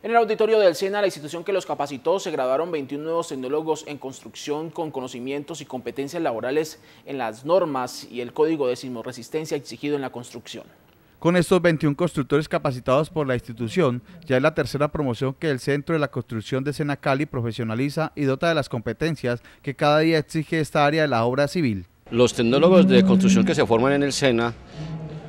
En el auditorio del SENA, la institución que los capacitó, se graduaron 21 nuevos tecnólogos en construcción con conocimientos y competencias laborales en las normas y el código de sismoresistencia exigido en la construcción. Con estos 21 constructores capacitados por la institución, ya es la tercera promoción que el Centro de la Construcción de Sena Cali profesionaliza y dota de las competencias que cada día exige esta área de la obra civil. Los tecnólogos de construcción que se forman en el SENA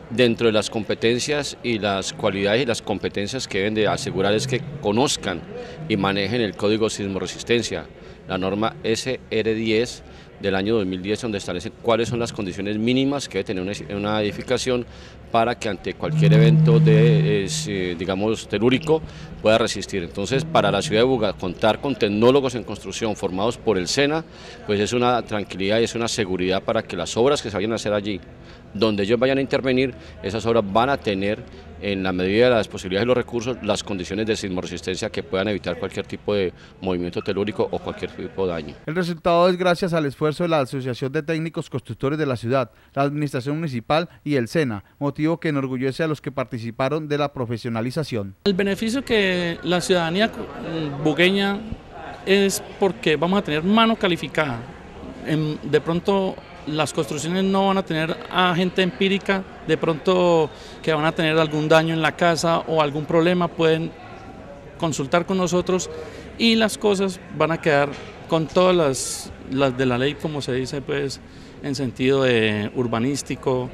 dentro de las competencias y las cualidades y las competencias que deben de asegurar es que conozcan y manejen el código sismo resistencia, la norma SR10 del año 2010 donde establece cuáles son las condiciones mínimas que debe tener una, edificación para que ante cualquier evento de, eh, digamos, telúrico pueda resistir. Entonces, para la ciudad de Buga, contar con tecnólogos en construcción formados por el SENA, pues es una tranquilidad y es una seguridad para que las obras que se vayan a hacer allí, donde ellos vayan a intervenir, esas obras van a tener en la medida de las posibilidades y los recursos, las condiciones de sismoresistencia que puedan evitar cualquier tipo de movimiento telúrico o cualquier tipo de daño. El resultado es gracias al esfuerzo de la Asociación de Técnicos Constructores de la ciudad, la Administración Municipal y el SENA, motivo que enorgullece a los que participaron de la profesionalización. El beneficio que la ciudadanía bugueña es porque vamos a tener mano calificada. De pronto las construcciones no van a tener a gente empírica, de pronto que van a tener algún daño en la casa o algún problema, pueden consultar con nosotros y las cosas van a quedar con todas las, las de la ley, como se dice, pues en sentido de urbanístico,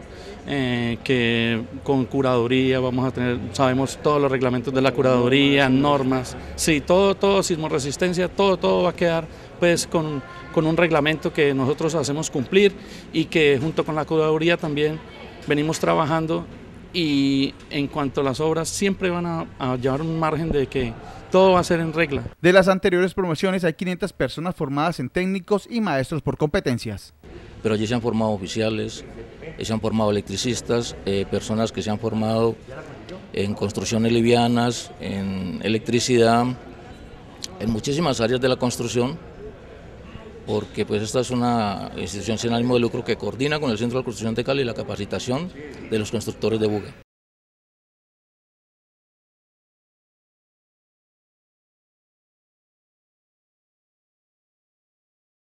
eh, que con curaduría vamos a tener, sabemos todos los reglamentos de la curaduría, normas, sí, todo, todo, sismo resistencia, todo, todo va a quedar pues con, con un reglamento que nosotros hacemos cumplir y que junto con la curaduría también venimos trabajando y en cuanto a las obras siempre van a, llevar un margen de que todo va a ser en regla. De las anteriores promociones hay 500 personas formadas en técnicos y maestros por competencias. Pero allí se han formado oficiales, se han formado electricistas, eh, personas que se han formado en construcciones livianas, en electricidad, en muchísimas áreas de la construcción porque pues esta es una institución sin ánimo de lucro que coordina con el Centro de Construcción de Cali la capacitación de los constructores de buga.